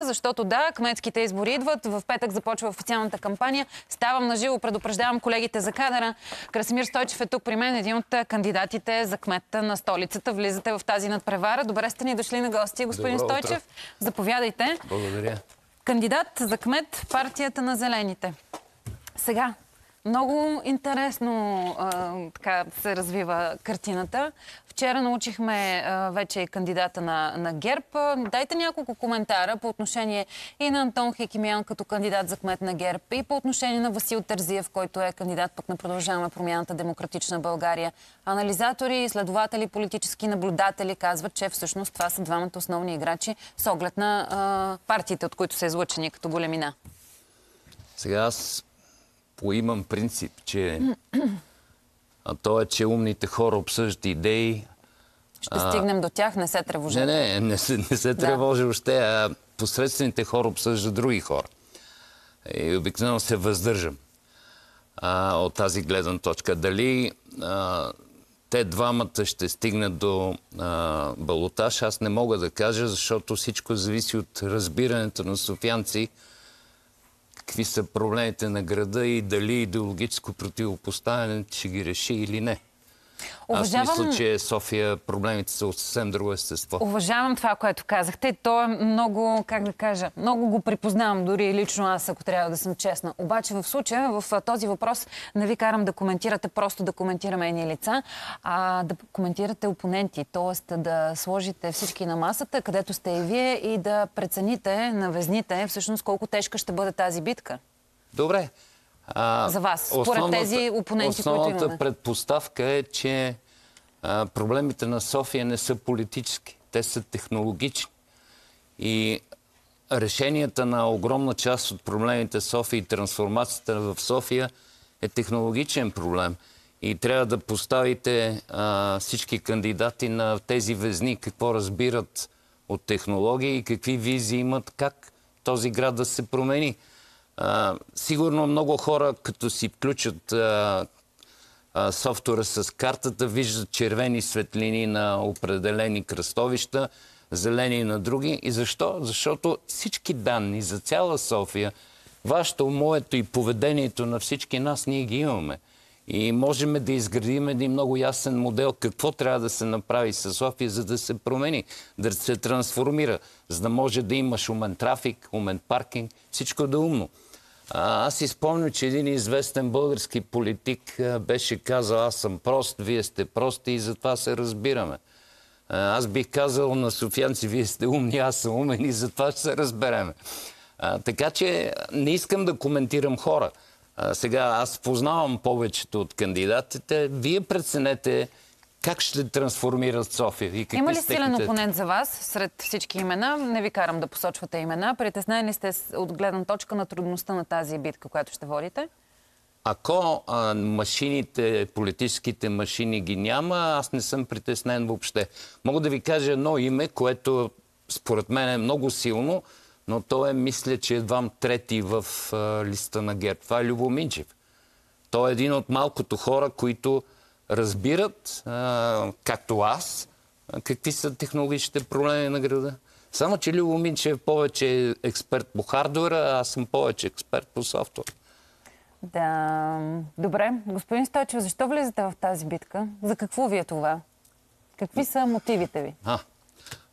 защото да, кметските избори идват. В петък започва официалната кампания. Ставам на живо, предупреждавам колегите за кадъра. Красимир Стойчев е тук при мен, един от кандидатите за кмета на столицата. Влизате в тази надпревара. Добре сте ни дошли на гости, господин Добро утро. Стойчев. Заповядайте. Благодаря. Кандидат за кмет партията на Зелените. Сега, много интересно а, така се развива картината. Вчера научихме а, вече кандидата на, на ГЕРБ. Дайте няколко коментара по отношение и на Антон Хекимян като кандидат за кмет на ГЕРБ и по отношение на Васил Тързиев, който е кандидат пък на Продължаваме промяната Демократична България. Анализатори, изследователи, политически наблюдатели казват, че всъщност това са двамата основни играчи с оглед на а, партиите, от които са излъчени като големина. Сега аз поимам принцип, че а то е, че умните хора обсъждат идеи. Ще стигнем до тях, не се тревожете. Не, не, не се, не се тревожи въобще, а посредствените хора обсъждат други хора. И обикновено се въздържам а, от тази гледна точка. Дали а, те двамата ще стигнат до а, балотаж, аз не мога да кажа, защото всичко зависи от разбирането на софианци какви са проблемите на града и дали идеологическо противопоставяне ще ги реши или не. Уважавам... Аз мисля, че София проблемите са от съвсем друго естество. Уважавам това, което казахте. То е много, как да кажа, много го припознавам, дори лично аз, ако трябва да съм честна. Обаче в случая, в този въпрос не ви карам да коментирате, просто да коментираме едни лица, а да коментирате опоненти, т.е. да сложите всички на масата, където сте и вие и да прецените на везните всъщност колко тежка ще бъде тази битка. Добре. А, За вас, според тези опоненти, които Основната имаме. предпоставка е, че а, проблемите на София не са политически. Те са технологични. И решенията на огромна част от проблемите София и трансформацията в София е технологичен проблем. И трябва да поставите а, всички кандидати на тези везни, какво разбират от технологии и какви визии имат, как този град да се промени. Сигурно много хора, като си включат а, а, софтуера с картата, виждат червени светлини на определени кръстовища, зелени на други. И защо? Защото всички данни за цяла София, вашето, моето и поведението на всички нас, ние ги имаме. И можем да изградим един много ясен модел какво трябва да се направи с София, за да се промени, да се трансформира, за да може да имаш умен трафик, умен паркинг, всичко да е умно. А, аз си спомням, че един известен български политик а, беше казал, аз съм прост, вие сте прости и затова се разбираме. А, аз бих казал на софианци, вие сте умни, аз съм умен и затова ще се разбереме. Така че не искам да коментирам хора. Сега аз познавам повечето от кандидатите. Вие преценете как ще трансформират София и Има ли са силен опонент за вас сред всички имена? Не ви карам да посочвате имена. Притеснени сте от гледна точка на трудността на тази битка, която ще водите? Ако а, машините, политическите машини ги няма, аз не съм притеснен въобще. Мога да ви кажа едно име, което според мен е много силно, но то е, мисля, че едвам трети в а, листа на ГЕРБ. Това е Любо Минчев. Той е един от малкото хора, които разбират, а, както аз, а, какви са технологичните проблеми на града. Само, че Любо Минчев е повече експерт по хардуера, а аз съм повече експерт по софтуер. Да. Добре. Господин Стойчев, защо влизате в тази битка? За какво ви е това? Какви са мотивите ви? А,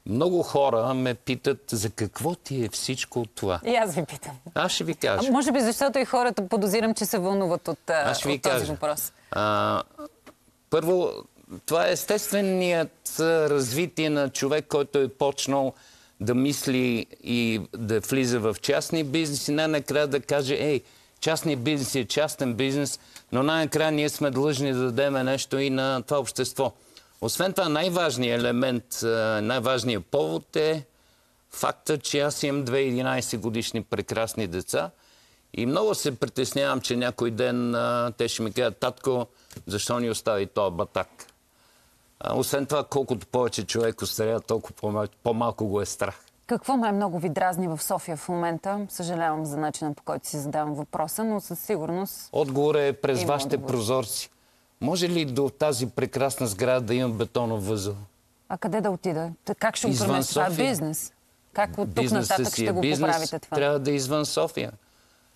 много хора ме питат за какво ти е всичко от това. И аз ви питам. Аз ще ви А, кажа. може би защото и хората подозирам, че се вълнуват от, а, Аз ще ви от този кажа. въпрос. А, първо, това е естественият развитие на човек, който е почнал да мисли и да влиза в частни бизнеси, най-накрая да каже, ей, частният бизнес е частен бизнес, но най-накрая ние сме длъжни да дадем нещо и на това общество. Освен това, най-важният елемент, най-важният повод е факта, че аз имам 2-11 годишни прекрасни деца и много се притеснявам, че някой ден те ще ми кажат, татко, защо ни остави този батак? А, освен това, колкото повече човек остарява, толкова по-мал- по-малко го е страх. Какво най-много ви дразни в София в момента? Съжалявам за начина по който си задавам въпроса, но със сигурност Отговор е през вашите отговор. прозорци. Може ли до тази прекрасна сграда да има бетонов възел? А къде да отида? Как ще го преместя? Това е бизнес. Как от тук нататък си ще е го бизнес, поправите това? трябва да е извън София.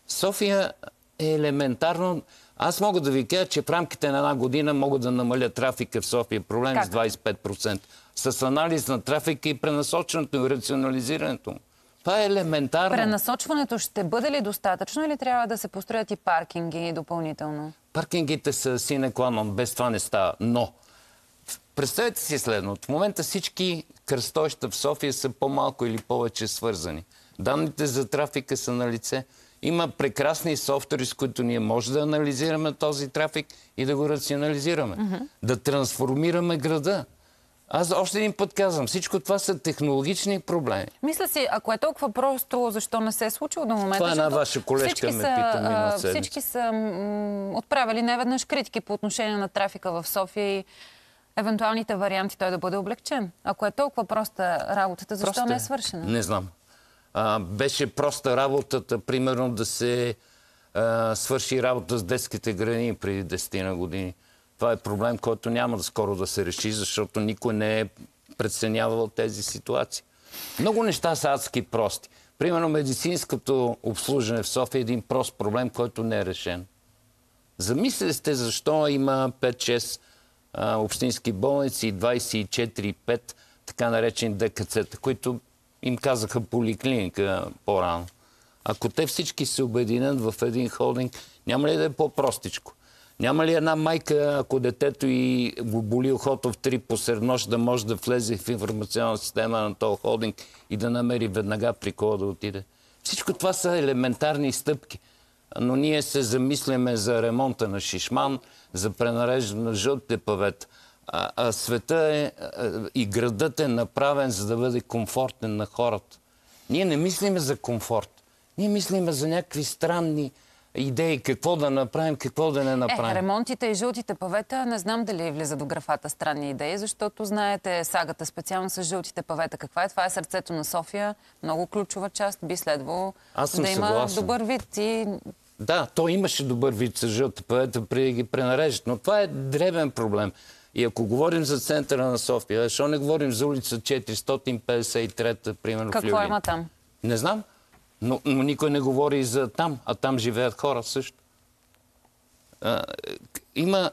София е елементарно. Аз мога да ви кажа, че в рамките на една година мога да намаля трафика в София. Проблем Как? с 25%. С анализ на трафика и пренасочването и рационализирането му. Това е елементарно. Пренасочването ще бъде ли достатъчно или трябва да се построят и паркинги допълнително? Паркингите са синекламон, без това не става. Но, представете си следното. В момента всички кръстоща в София са по-малко или повече свързани. Данните за трафика са на лице. Има прекрасни софтуери, с които ние може да анализираме този трафик и да го рационализираме. Да трансформираме града. Аз още един път казвам, всичко това са технологични проблеми. Мисля си, ако е толкова просто, защо не се е случило до момента? Това една защото ваша колежка ме са, пита. Всички са м, отправили неведнъж критики по отношение на трафика в София и евентуалните варианти той да бъде облегчен. Ако е толкова проста работата, защо Просто не е свършена? Не знам. Беше проста работата, примерно да се а, свърши работа с детските градини преди 10 на години. Това е проблем, който няма да скоро да се реши, защото никой не е преценявал тези ситуации. Много неща са адски прости. Примерно медицинското обслужване в София е един прост проблем, който не е решен. Замислили сте защо има 5-6 а, общински болници и 24-5 така наречени ДКЦ-та, които им казаха поликлиника по-рано. Ако те всички се обединят в един холдинг, няма ли да е по-простичко? Няма ли една майка, ако детето и го боли ухото в 3 посред нощ, да може да влезе в информационна система на този холдинг и да намери веднага при кого да отиде? Всичко това са елементарни стъпки. Но ние се замисляме за ремонта на Шишман, за пренареждане на жълтите павета. А, а света е, а, и градът е направен, за да бъде комфортен на хората. Ние не мислиме за комфорт. Ние мислиме за някакви странни идеи, какво да направим, какво да не Е, направим. ремонтите и жълтите павета не знам дали влиза до графата странни идеи, защото знаете сагата специално с жълтите павета. Каква е? Това е сърцето на София. Много ключова част. Би следвало да има съгласен. добър вид. И Да, той имаше добър вид с жълта павета преди да ги пренарежат, но това е дребен проблем. И ако говорим за центъра на София, защо не говорим за улица 453, примерно в какво Люлин? има там? Не знам, но, но никой не говори за там, а там живеят хора също. А, има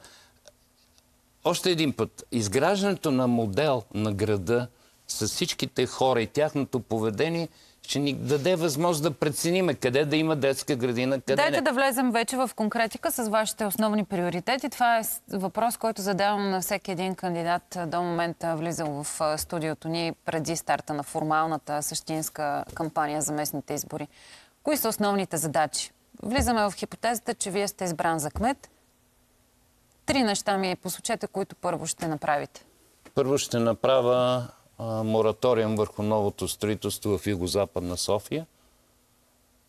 още един път. Изграждането на модел на града с всичките хора и тяхното поведение ще ни даде възможност да прецениме къде да има детска градина, къде Дайте не. да влезем вече в конкретика с вашите основни приоритети. Това е въпрос, който задавам на всеки един кандидат до момента влизал в студиото ни преди старта на формалната същинска кампания за местните избори. Кои са основните задачи? Влизаме в хипотезата, че вие сте избран за кмет. Три неща ми посочете, които първо ще направите. Първо ще направя мораториум върху новото строителство в юго-западна София,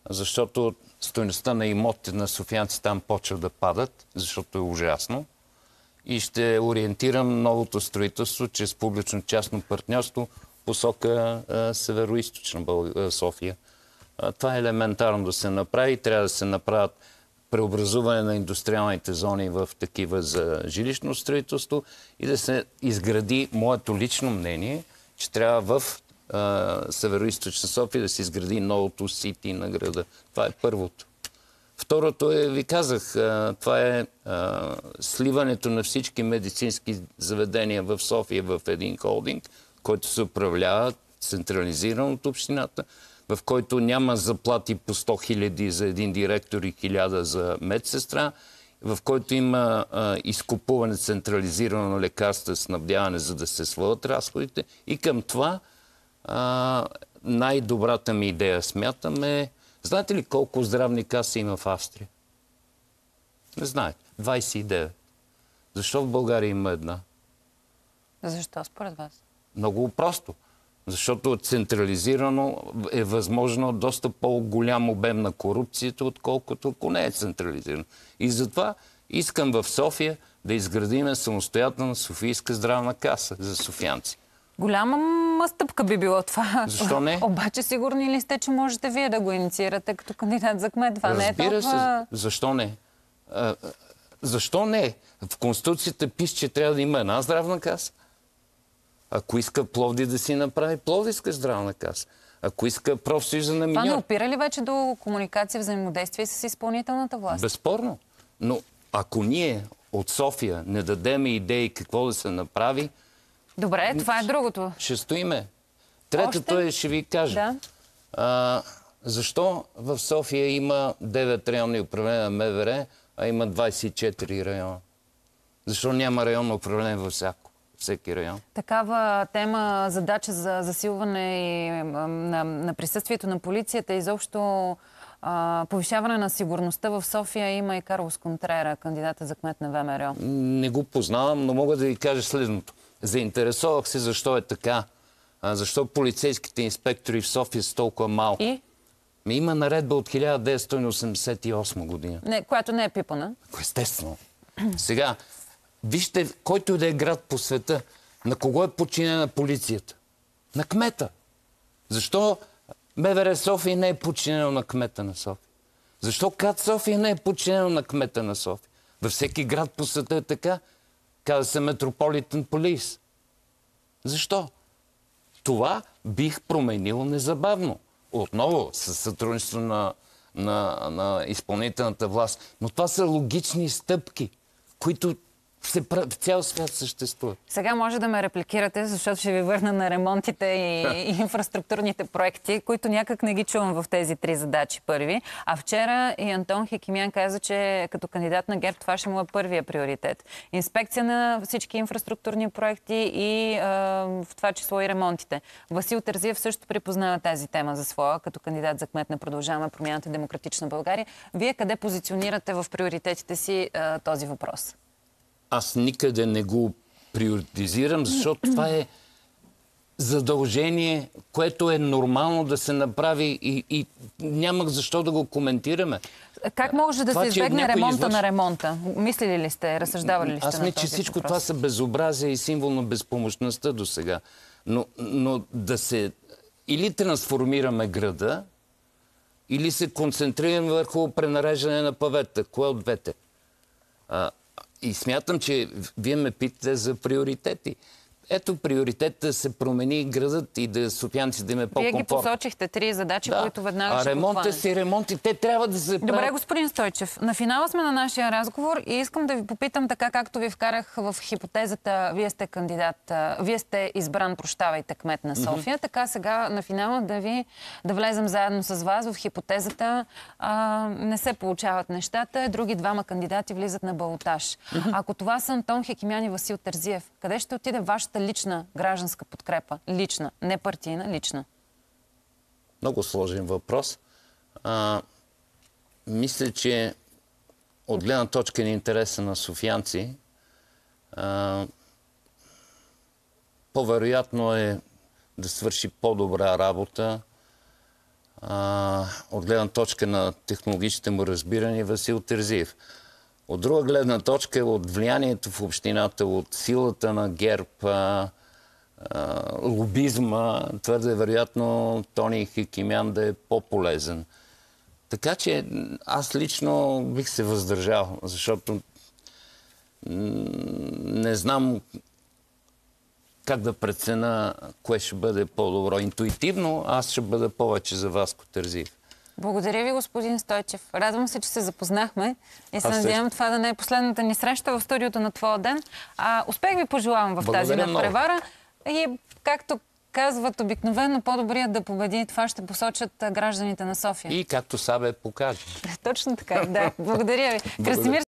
защото стоеността на имотите на софиянци там почва да падат, защото е ужасно. И ще ориентирам новото строителство чрез публично-частно партньорство посока северо-источна София. Това е елементарно да се направи. Трябва да се направят преобразуване на индустриалните зони в такива за жилищно строителство и да се изгради, моето лично мнение, че трябва в а, северо-источна София да се изгради новото сити на града. Това е първото. Второто е, ви казах, това е сливането на всички медицински заведения в София в един холдинг, който се управлява централизирано от общината, в който няма заплати по 100 хиляди за един директор и 1000 за медсестра, в който има а, изкупуване централизирано на лекарства, снабдяване, за да се свалят разходите. И към това най-добрата ми идея, смятам, е... Знаете ли колко здравни каси има в Австрия? Не знаете. 29. Защо в България има една? Защо според вас? Много просто. Защото централизирано е възможно доста по-голям обем на корупцията, отколкото ако не е централизирано. И затова искам в София да изградим самостоятелна Софийска здравна каса за софиянци. Голяма стъпка би било това. Защо не? Обаче сигурни ли сте, че можете вие да го инициирате като кандидат за кмет? Това не е Разбира толкова... се. Защо не? А, защо не? В Конституцията пише, че трябва да има една здравна каса. Ако иска Пловди да си направи Пловдивска здравна каса. Ако иска профсъюза на Това не миньор. опира ли вече до комуникация, взаимодействие с изпълнителната власт? Безспорно. Но ако ние от София не дадем идеи какво да се направи, Добре, това е другото. ще стоиме. Третото Още? е, ще ви кажа. Да. А, защо в София има 9 районни управления на МВР, а има 24 района? Защо няма районно управление във всяко, всеки район? Такава тема, задача за засилване и, на, на присъствието на полицията, изобщо а, повишаване на сигурността в София има и Карлос Контрера, кандидата за кмет на ВМРО. Не го познавам, но мога да ви кажа следното. Заинтересувах се защо е така. А, защо полицейските инспектори в София са толкова малко. И, Ми има наредба от 1988 година. не, която не е пипана. Естествено. Сега, вижте, който и да е град по света, на кого е подчинена полицията? На кмета. Защо МВР София не е подчинено на кмета на София? Защо КАТ София не е подчинено на кмета на София? Във всеки град по света е така. Казва се Метрополитен Полис. Защо? Това бих променил незабавно. Отново с сътрудничество на, на, на изпълнителната власт. Но това са логични стъпки, които в цял свят съществуват. Сега може да ме репликирате, защото ще ви върна на ремонтите и, и инфраструктурните проекти, които някак не ги чувам в тези три задачи първи. А вчера и Антон Хекимян каза, че като кандидат на ГЕРБ това ще му е първия приоритет. Инспекция на всички инфраструктурни проекти и а, в това число и ремонтите. Васил Тързиев също припознава тази тема за своя, като кандидат за кмет на Продължаваме промяната Демократична България. Вие къде позиционирате в приоритетите си а, този въпрос? Аз никъде не го приоритизирам, защото това е задължение, което е нормално да се направи и, и нямах защо да го коментираме. Как може да Това, се избегне ремонта извърши- на ремонта? Мислили ли сте, разсъждавали ли сте Аз мисля, че всичко въпрос? това са безобразие и символ на безпомощността до сега. Но, но да се или трансформираме града, или се концентрираме върху пренареждане на павета. Кое от двете? А, и смятам, че вие ме питате за приоритети. Ето приоритет да се промени градът и да софиянци да им е Вие ги по-комфортно. посочихте три задачи, Да. които веднага а ще ремонт е си ремонт и те трябва да се Добре, правят. господин Стойчев, на финала сме на нашия разговор и искам да ви попитам така, както ви вкарах в хипотезата, вие сте кандидат, вие сте избран, прощавайте, кмет на София, така сега на финала да ви, да влезем заедно с вас в хипотезата, а, не се получават нещата, други двама кандидати влизат на балотаж. Ако това са Антон Хекимян и Васил Терзиев, къде ще отиде вашата лична гражданска подкрепа? Лична, не партийна, лична. Много сложен въпрос. А, мисля, че от гледна точка на интереса на софиянци, по-вероятно е да свърши по-добра работа. А, от гледна точка на технологичните му разбирания Васил Терзиев. От друга гледна точка, от влиянието в общината, от силата на ГЕРБ, лобизма, твърде вероятно Тони Хикимян да е по-полезен. Така че аз лично бих се въздържал, защото не знам как да прецена кое ще бъде по-добро. Интуитивно аз ще бъда повече за Васко Тързиев. Благодаря ви, господин Стойчев. Радвам се, че се запознахме и се надявам това да не е последната ни среща в студиото на Твоя ден. А, успех ви пожелавам в тази Благодаря надпревара. И както казват обикновено, по-добрият да победи. Това ще посочат гражданите на София. И както Сабе покаже. Точно така, да. Благодаря ви. Благодаря. Красимир